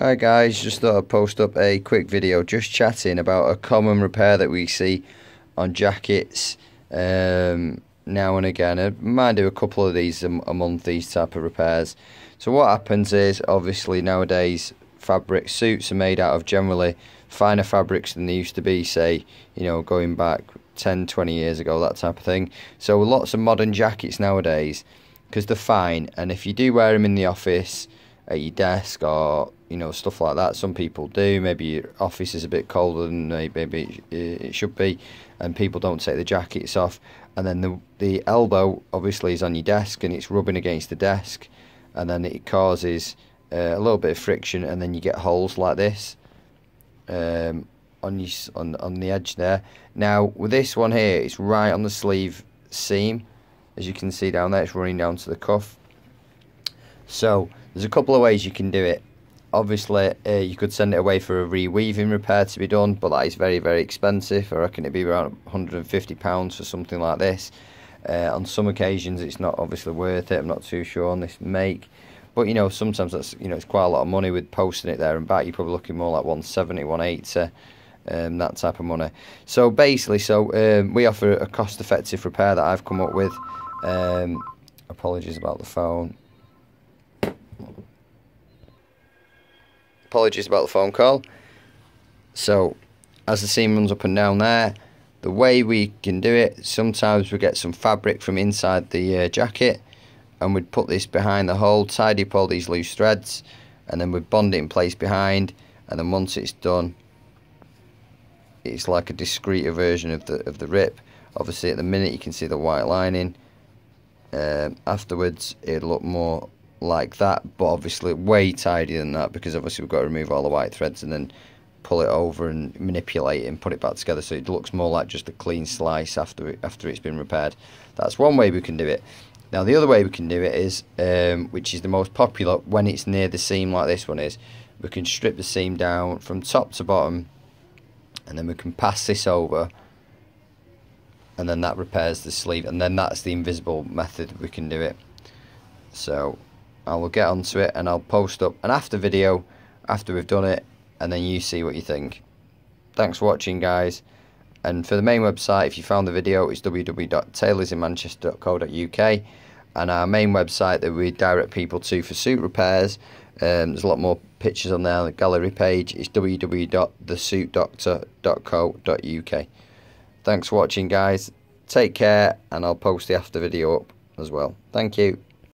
Hi guys, just thought I'd post up a quick video just chatting about a common repair that we see on jackets um, now and again. I might do a couple of these a, a month, these type of repairs. So what happens is, obviously nowadays fabric suits are made out of generally finer fabrics than they used to be, say, you know, going back 10, 20 years ago, that type of thing. So lots of modern jackets nowadays, because they're fine, and if you do wear them in the office, at your desk or you know stuff like that. Some people do. Maybe your office is a bit colder than maybe it should be, and people don't take the jackets off. And then the the elbow obviously is on your desk and it's rubbing against the desk, and then it causes uh, a little bit of friction, and then you get holes like this um, on your on on the edge there. Now with this one here, it's right on the sleeve seam, as you can see down there. It's running down to the cuff. So there's a couple of ways you can do it. Obviously, uh, you could send it away for a reweaving repair to be done, but that is very, very expensive. I reckon it'd be around £150 for something like this. Uh, on some occasions, it's not obviously worth it. I'm not too sure on this make. But, you know, sometimes that's, you know, it's quite a lot of money with posting it there and back. You're probably looking more like 170, 180 um, that type of money. So basically, so um, we offer a cost-effective repair that I've come up with. Um, apologies about the phone. Apologies about the phone call. So, as the seam runs up and down there, the way we can do it, sometimes we get some fabric from inside the uh, jacket and we'd put this behind the hole, tidy up all these loose threads and then we'd bond it in place behind and then once it's done, it's like a discreet version of the of the rip. Obviously at the minute you can see the white lining. Um, afterwards it'll look more like that, but obviously way tidier than that because obviously we've got to remove all the white threads and then pull it over and manipulate it and put it back together so it looks more like just a clean slice after it, after it's been repaired. That's one way we can do it. Now the other way we can do it is, um, which is the most popular when it's near the seam like this one is, we can strip the seam down from top to bottom and then we can pass this over and then that repairs the sleeve and then that's the invisible method we can do it. So I will get onto it and I'll post up an after video after we've done it and then you see what you think. Thanks for watching guys. And for the main website if you found the video it's www.tailorsinmanchester.co.uk and our main website that we direct people to for suit repairs um, there's a lot more pictures on there on the gallery page is www.thesuitdoctor.co.uk thanks for watching guys. Take care and I'll post the after video up as well. Thank you